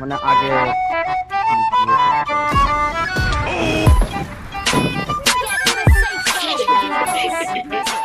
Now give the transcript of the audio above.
মানে আগে Get